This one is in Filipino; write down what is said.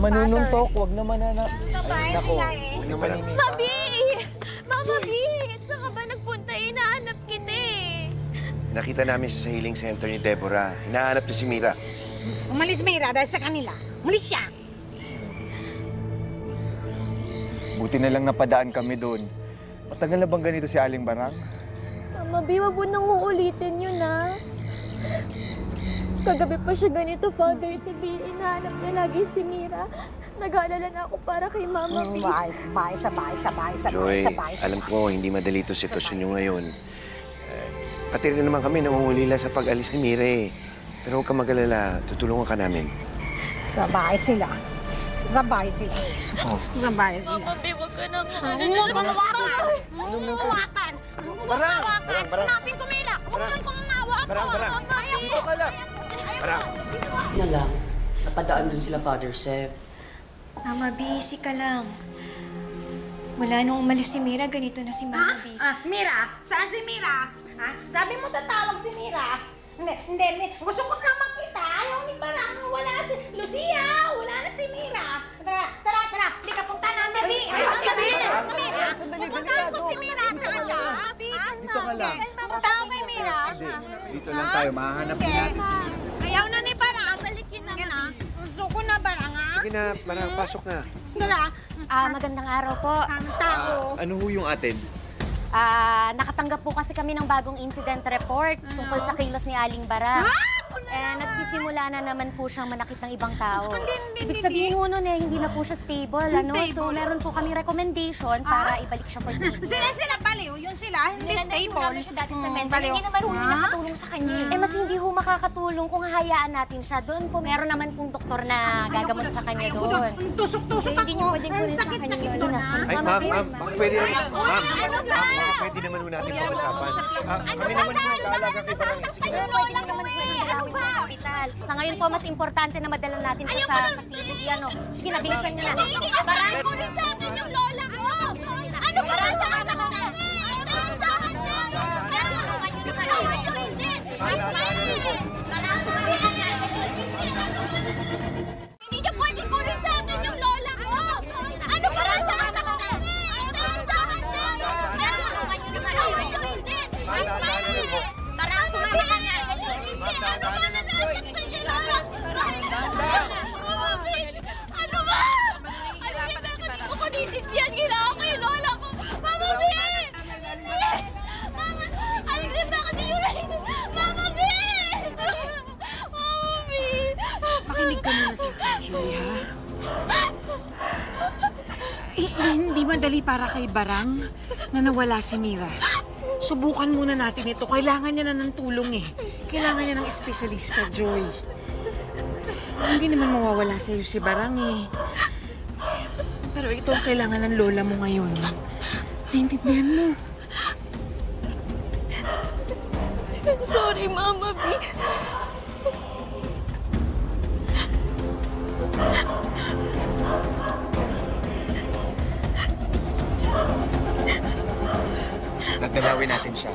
Manununtok, wag naman na na. Sila eh. Mami! Mama B! Saan ka ba nagpunta? Hinahanap kita eh. Nakita namin siya sa healing center ni Deborah. Hinahanap niya si Mira. Umalis Mira dahil sa kanila. Umalis siya. Buti na lang napadaan kami doon. Matagal na bang ganito si Aling Barang? Mama B, wag mo nang uulitin yun ah. Kagabi pa siya ganito, Father. Sabihin, hinahanap niya lagi si Mira. Nag-aalala na ako para kay Mama B. Sabay, sabay, sabay, sabay, sabay, Joy, sabay. alam ko hindi madali ito sitwasyon niyo ngayon. Eh, pati rin naman kami nangungulila sa pag-alis ni Mira eh. Pero huwag ka mag-alala, tutulungan ka namin. Sabay sila. Sabay sila. Oh. Sabay sila. Mama B, wag ka nang... Huwag mo palawakan! Huwag mo palawakan! Huwag mo Barang! palawakan! Barang, barang. Hanapin ko Mira! Huwag Barang. mo kong nawa ako! Barang, barang. Dito ka lang. Barang. na lang, napadaan dun sila Father Seb. Mama B, si ka lang. Wala nung umalis si Mira, ganito na si Mama B. Ah, Mira? Saan si Mira? Ha? Sabi mo tatawag si Mira? Hindi, hindi, hindi. Gusto ko naman kita. Ayaw ni Barang. Wala si Lucia. Wala na si Mira. Tara, tara, tara. Hindi ka punta na. Hindi, ay, ay, Mira. Mira. Pupuntahan ko si Mira. Saan siya? Dito ka lang. Punta ako kay Mira. Dito lang tayo, mahanap Sige. natin si Ayaw na ni Barang. Balikin na. Yan ah. Gusto ko na Barang ha. Sige na, Barang, pasok na. Dala. Ah, magandang araw po. Ang tao. Ano ho yung atin? Ah, nakatanggap po kasi kami ng bagong incident report tungkol sa kilos ni Aling Bara. Eh, nagsisimula na naman po siyang manakit ng ibang tao. Hindi, hindi, Ibig hindi. sabihin ho nun eh, hindi na po siya stable, ano? So, meron po kami recommendation para ibalik siya for treatment. Sila sila baliw. Yun sila. Hindi stable. Siya dati sa Hmm, mental. Hindi naman po Ha? nakakatulong sa kanya. Eh, mas hindi ho makakatulong kung hahayaan natin siya. Doon po, meron naman pong doktor na gagamot sa kanya doon. Tusok-tusok Hindi ako. niyo pwedeng Ang kunin sa kanya yung. Ay, ma'am, ma'am, pwede naman, ma'am, Ano pwede naman ho natin pag-usapan. Ah, kami naman po nag-aalaga kay Barang. Sige mo eh! Ano ba? Sa ngayon po, mas importante na madala natin siya sa facility. Ano? Sige na, bilisan niyo na. Ka parang kunin sa akin yung lola ko! Ano ba rin sa akin ha? Eh, eh, hindi madali para kay Barang na nawala si Mira. Subukan muna natin ito. Kailangan niya na ng tulong eh. Kailangan niya ng espesyalista, Joy. Hindi naman mawawala sa'yo si Barang eh. Pero ito ang kailangan ng lola mo ngayon. Naintindihan mo. Sorry, Mama B. Dadalawin natin siya.